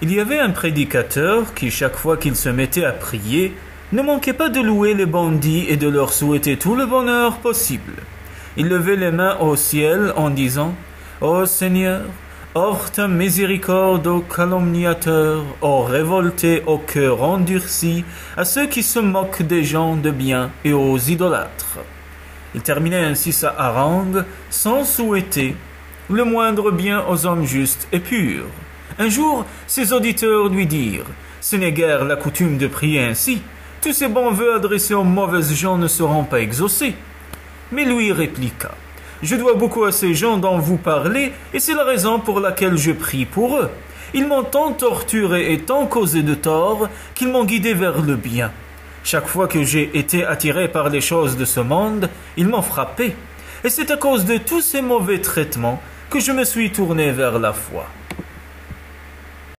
Il y avait un prédicateur qui, chaque fois qu'il se mettait à prier, ne manquait pas de louer les bandits et de leur souhaiter tout le bonheur possible. Il levait les mains au ciel en disant Ô Seigneur, offre ta miséricorde aux calomniateurs, aux révoltés au cœur endurci, à ceux qui se moquent des gens de bien et aux idolâtres. Il terminait ainsi sa harangue sans souhaiter le moindre bien aux hommes justes et purs. Un jour, ses auditeurs lui dirent Ce n'est guère la coutume de prier ainsi. Tous ces bons vœux adressés aux mauvaises gens ne seront pas exaucés. Mais lui répliqua Je dois beaucoup à ces gens dont vous parlez, et c'est la raison pour laquelle je prie pour eux. Ils m'ont tant torturé et tant causé de tort qu'ils m'ont guidé vers le bien. Chaque fois que j'ai été attiré par les choses de ce monde, ils m'ont frappé. Et c'est à cause de tous ces mauvais traitements que je me suis tourné vers la foi.